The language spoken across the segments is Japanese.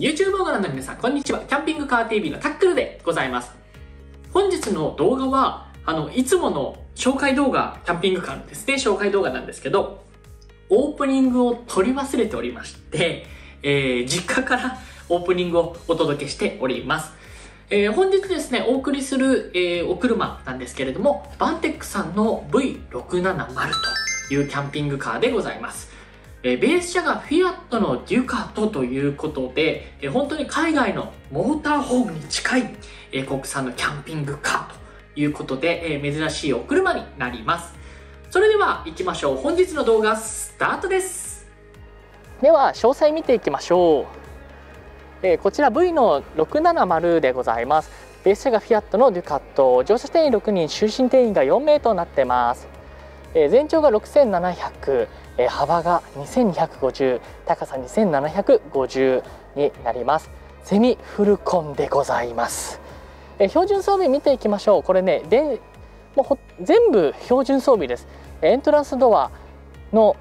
YouTube 動画の皆さん、こんにちは。キャンピングカー TV のタックルでございます。本日の動画は、あの、いつもの紹介動画、キャンピングカーのですね、紹介動画なんですけど、オープニングを撮り忘れておりまして、えー、実家から オープニングをお届けしております。えー、本日ですね、お送りする、えー、お車なんですけれども、バンテックさんの V670 というキャンピングカーでございます。えベース車がフィアットのデュカトということで、え本当に海外のモーターホームに近い、え国産のキャンピングカーということで、え珍しいお車になります。それでは行きましょう。本日の動画スタートです。では詳細見ていきましょう。えこちら V の670でございます。ベース車がフィアットのデュカット、乗車定員6人、就寝定員が4名となってます。え全長が6700、え幅が2250高さ2750になります。セミフルコンでございます、え標準装備見ていきましょう。これねでもう全部標準装備です。エントランスドアの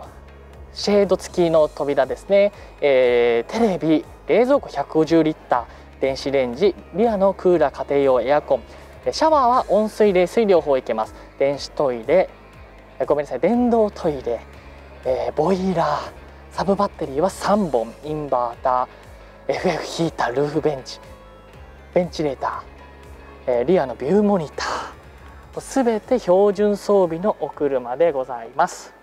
シェード付きの扉ですね、えー、テレビ冷蔵庫150リッター電子レンジリアのクーラー家庭用エアコン。シャワーは温水冷水両方いけます。電子トイレごめんなさい。電動トイレ。えー、ボイラー。サブバッテリーは3本。インバーター。FF ヒーター。ルーフベンチ。ベンチレーター、えー、リアのビューモニター。すべて標準装備のお車でございます。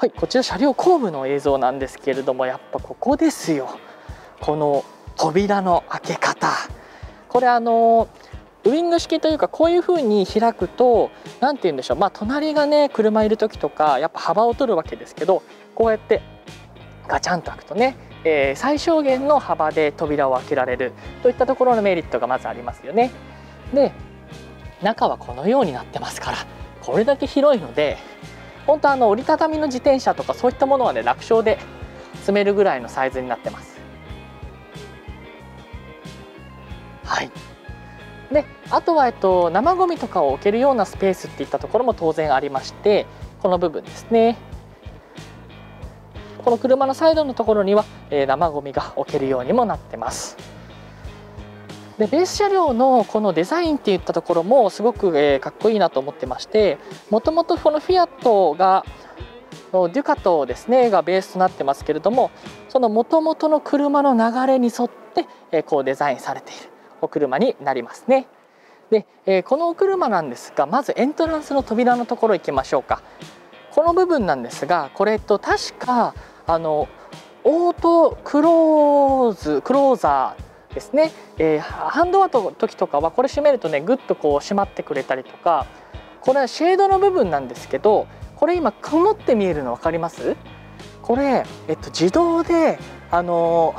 はいこちら車両後部の映像なんですけれどもやっぱここですよ。この扉の開け方。これあのウイング式というかこういう風に開くと何て言うんでしょう。まあ隣がね車いる時とかやっぱ幅を取るわけですけどこうやってガチャンと開くとね、えー、最小限の幅で扉を開けられる。といったところのメリットがまずありますよね。で中はこのようになってますからこれだけ広いので本当あの折りたたみの自転車とかそういったものはね楽勝で積めるぐらいのサイズになってます。はいであとは、えっと、生ゴミとかを置けるようなスペースっていったところも当然ありましてこの部分ですねこの車のサイドのところには、えー、生ゴミが置けるようにもなってます。でベース車両のこのデザインっていったところもすごく、えー、かっこいいなと思ってましてもともとこのフィアットがデュカトですねがベースとなってますけれどもそのもともとの車の流れに沿って、えー、こうデザインされているお車になりますね。で、えー、このお車なんですがまずエントランスの扉のところ行きましょうか。この部分なんですがこれと確かあのオートクローズクローザーですね、えー、ハンドアの時とかはこれ閉めるとねぐっとこう閉まってくれたりとかこれはシェードの部分なんですけどこれ今曇って見えるの分かります？これ、えっと、自動であの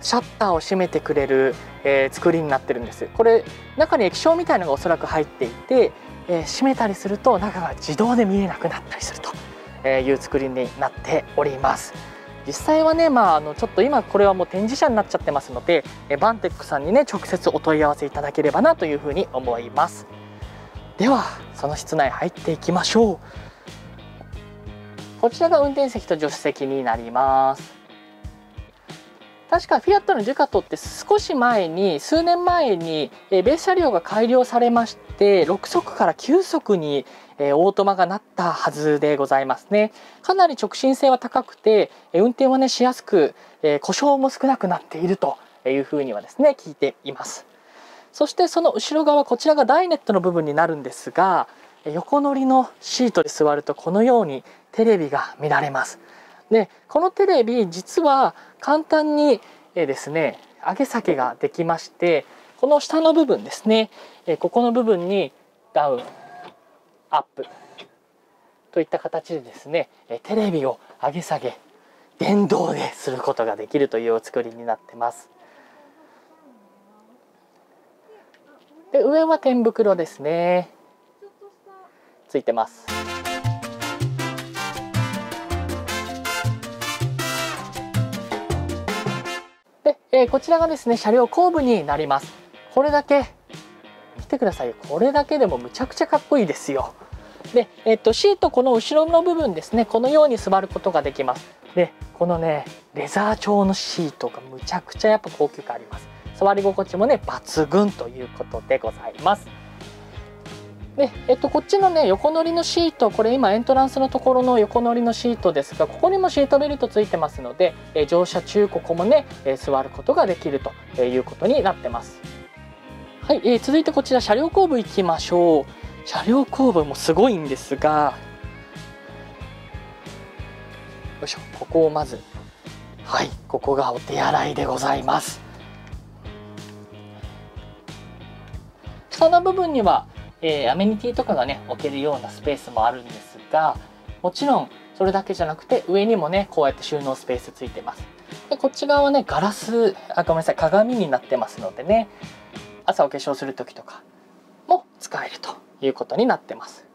シャッターを閉めてくれる、えー、作りになってるんです。これ中に液晶みたいのがおそらく入っていて、えー、閉めたりすると中が自動で見えなくなったりするという作りになっております。実際はね、まあ、あのちょっと今これはもう展示車になっちゃってますのでえバンテックさんにね直接お問い合わせいただければなというふうに思います。ではその室内入っていきましょう。こちらが運転席と助手席になります。確かフィアットのデュカトって少し前に数年前にベース車両が改良されまして6速から9速にえオートマがなったはずでございますね。かなり直進性は高くて運転はねしやすくえ故障も少なくなっているというふうにはですね聞いています。そしてその後ろ側こちらがダイネットの部分になるんですが横乗りのシートで座るとこのようにテレビが見られます。でこのテレビ実は簡単にえですね上げ下げができましてこの下の部分ですねえここの部分にダウンアップといった形でですねテレビを上げ下げ電動ですることができるというお作りになってます。で上は天袋ですね。ついてます。で、えー、こちらがですね車両後部になります。これだけてくださいこれだけでもむちゃくちゃかっこいいですよ。で、えっ、とシートこの後ろの部分ですね。このように座ることができます。でこのねレザー調のシートがむちゃくちゃやっぱ高級感あります。座り心地もね抜群ということでございます。で、えっと、こっちのね横乗りのシートこれ今エントランスのところの横乗りのシートですがここにもシートベルトついてますので、え乗車中ここもね、え座ることができるということになってます。はい、えー、続いてこちら車両後部行きましょう。車両後部もすごいんですがよいしょここをまずはいここがお手洗いでございます。下の部分にはえー、アメニティとかがね置けるようなスペースもあるんですがもちろんそれだけじゃなくて上にもねこうやって収納スペースついてます。でこっち側はねガラスあごめんなさい鏡になってますのでね朝お化粧する時とかも使えるということになってます。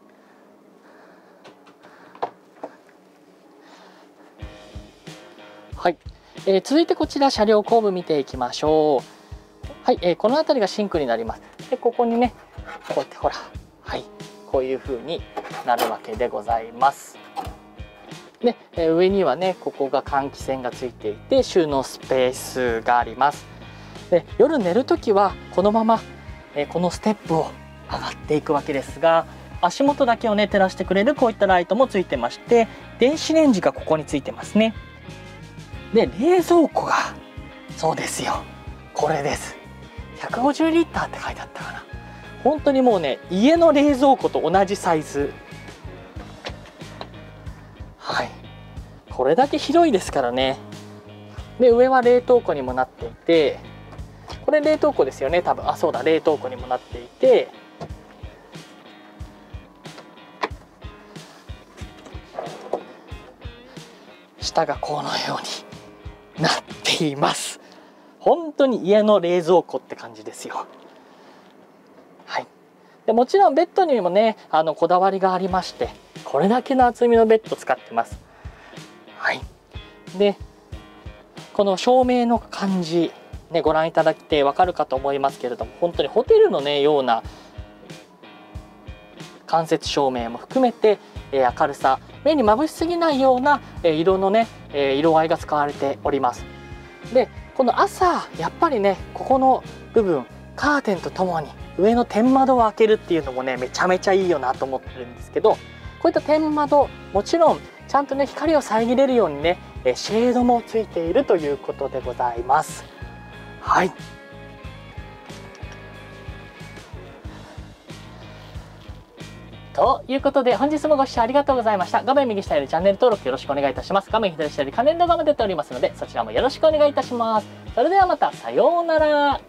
はい、えー、続いてこちら車両後部見ていきましょう。はい、えー、この辺りがシンクになります。でここにねこうやってほら。はい。こういう風になるわけでございます。で、え上にはねここが換気扇がついていて収納スペースがあります。で夜寝る時はこのまま、えこのステップを上がっていくわけですが足元だけをね照らしてくれるこういったライトもついてまして電子レンジがここについてますね。で冷蔵庫がそうですよ。これです。150リッターって書いてあったかな。本当にもうね家の冷蔵庫と同じサイズ。はい。これだけ広いですからね。で上は冷凍庫にもなっていてれ冷凍庫ですよね。多分。あそうだ。冷凍庫にもなっていて。下がこのようになっています。本当に家の冷蔵庫って感じですよ。でもちろんベッドにもねあのこだわりがありましてこれだけの厚みのベッド使ってます。はい。でこの照明の感じねご覧いただいてわかるかと思いますけれども本当にホテルのねような間接照明も含めて、えー、明るさ目に眩しすぎないような、えー、色のね、えー、色合いが使われております。でこの朝やっぱりねここの部分カーテンとともに上の天窓を開けるっていうのもねめちゃめちゃいいよなと思ってるんですけどこういった天窓もちろんちゃんとね光を遮れるようにねシェードもついているということでございます。はい。ということで本日もご視聴ありがとうございました。画面右下よりチャンネル登録よろしくお願いいたします。画面左下より関連動画も出ておりますのでそちらもよろしくお願いいたします。それではまたさようなら。